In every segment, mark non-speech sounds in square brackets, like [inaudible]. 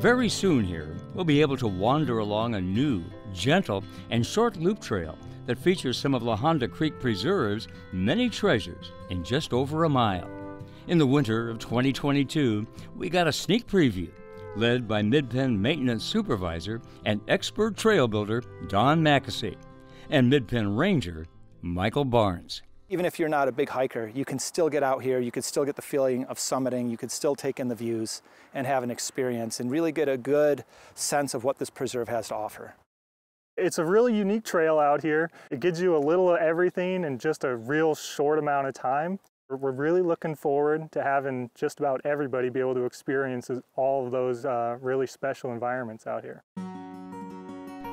Very soon here, we'll be able to wander along a new, gentle, and short loop trail that features some of La Honda Creek Preserve's many treasures in just over a mile. In the winter of 2022, we got a sneak preview led by Midpen Maintenance Supervisor and expert trail builder Don Mackesy and Midpen Ranger Michael Barnes. Even if you're not a big hiker, you can still get out here, you could still get the feeling of summiting, you could still take in the views and have an experience and really get a good sense of what this preserve has to offer. It's a really unique trail out here. It gives you a little of everything in just a real short amount of time. We're really looking forward to having just about everybody be able to experience all of those uh, really special environments out here.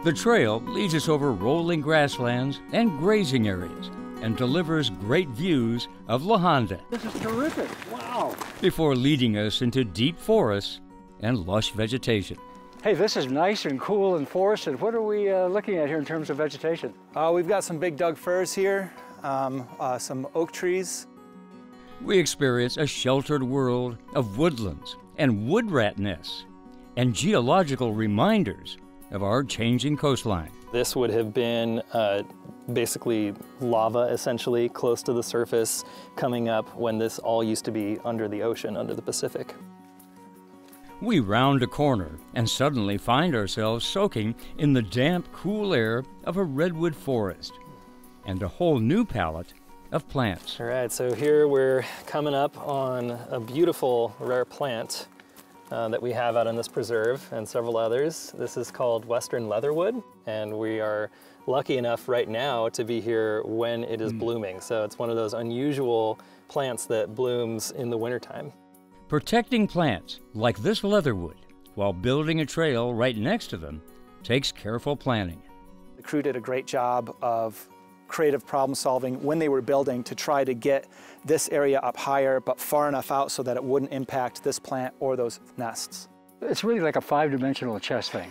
The trail leads us over rolling grasslands and grazing areas and delivers great views of La Honda. This is terrific. Wow. Before leading us into deep forests and lush vegetation. Hey, this is nice and cool and forested. What are we uh, looking at here in terms of vegetation? Uh, we've got some big Doug firs here, um, uh, some oak trees. We experience a sheltered world of woodlands and wood rat nests and geological reminders of our changing coastline. This would have been uh, basically lava essentially close to the surface coming up when this all used to be under the ocean, under the Pacific. We round a corner and suddenly find ourselves soaking in the damp, cool air of a redwood forest and a whole new palette of plants. All right, so here we're coming up on a beautiful rare plant uh, that we have out in this preserve and several others. This is called Western Leatherwood, and we are lucky enough right now to be here when it is mm. blooming. So it's one of those unusual plants that blooms in the wintertime. Protecting plants like this leatherwood while building a trail right next to them takes careful planning. The crew did a great job of creative problem solving when they were building to try to get this area up higher but far enough out so that it wouldn't impact this plant or those nests. It's really like a five-dimensional chess thing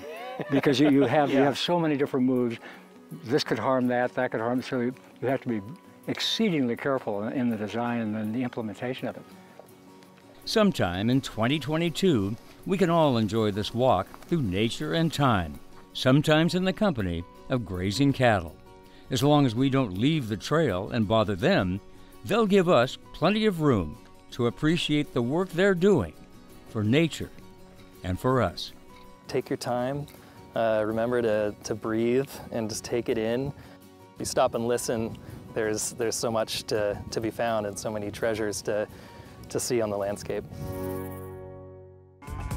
because you, you [laughs] have yeah. you have so many different moves. This could harm that, that could harm, so you have to be exceedingly careful in the design and the implementation of it. Sometime in 2022, we can all enjoy this walk through nature and time, sometimes in the company of grazing cattle. As long as we don't leave the trail and bother them, they'll give us plenty of room to appreciate the work they're doing for nature and for us. Take your time. Uh, remember to, to breathe and just take it in. If you stop and listen, there's, there's so much to, to be found and so many treasures to, to see on the landscape.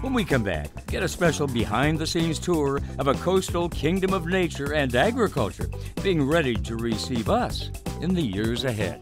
When we come back, get a special behind the scenes tour of a coastal kingdom of nature and agriculture being ready to receive us in the years ahead.